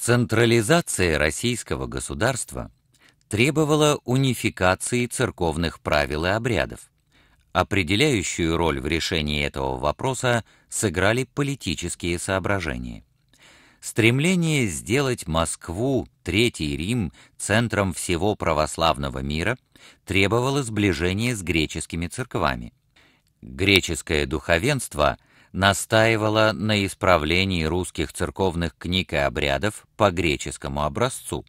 Централизация российского государства требовала унификации церковных правил и обрядов. Определяющую роль в решении этого вопроса сыграли политические соображения. Стремление сделать Москву, Третий Рим, центром всего православного мира требовало сближения с греческими церквами. Греческое духовенство – настаивала на исправлении русских церковных книг и обрядов по греческому образцу.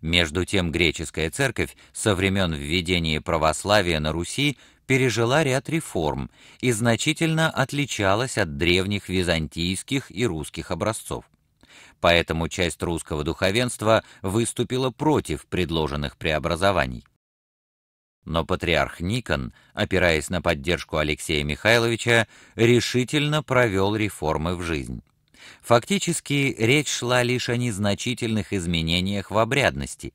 Между тем греческая церковь со времен введения православия на Руси пережила ряд реформ и значительно отличалась от древних византийских и русских образцов. Поэтому часть русского духовенства выступила против предложенных преобразований. Но патриарх Никон, опираясь на поддержку Алексея Михайловича, решительно провел реформы в жизнь. Фактически речь шла лишь о незначительных изменениях в обрядности.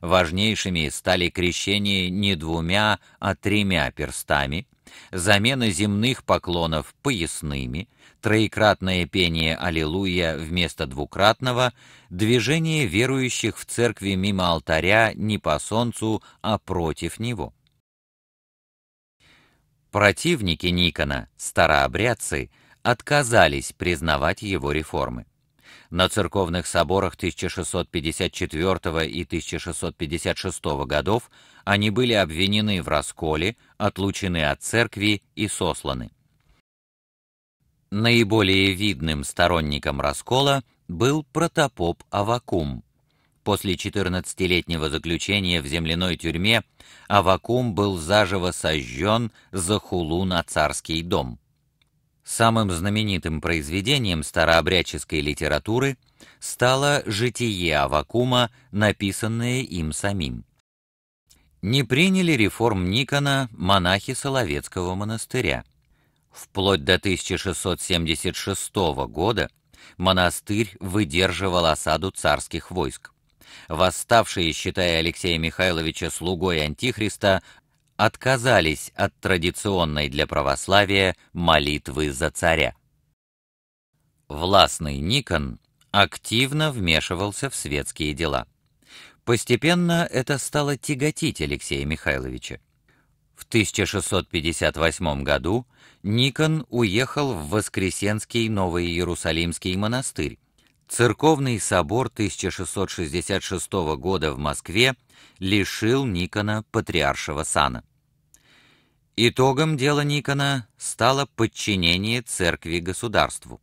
Важнейшими стали крещение не двумя, а тремя перстами, замена земных поклонов поясными, троекратное пение «Аллилуйя» вместо двукратного, движение верующих в церкви мимо алтаря не по солнцу, а против него. Противники Никона, старообрядцы, отказались признавать его реформы. На церковных соборах 1654 и 1656 годов они были обвинены в расколе, отлучены от церкви и сосланы. Наиболее видным сторонником раскола был протопоп Авакум. После 14-летнего заключения в земляной тюрьме Авакум был заживо сожжен за хулу на царский дом. Самым знаменитым произведением старообрядческой литературы стало «Житие Авакума», написанное им самим. Не приняли реформ Никона монахи Соловецкого монастыря. Вплоть до 1676 года монастырь выдерживал осаду царских войск. Восставшие, считая Алексея Михайловича слугой Антихриста, отказались от традиционной для православия молитвы за царя. Властный Никон активно вмешивался в светские дела. Постепенно это стало тяготить Алексея Михайловича. В 1658 году Никон уехал в Воскресенский Новый Иерусалимский монастырь. Церковный собор 1666 года в Москве лишил Никона патриаршего сана. Итогом дела Никона стало подчинение церкви государству.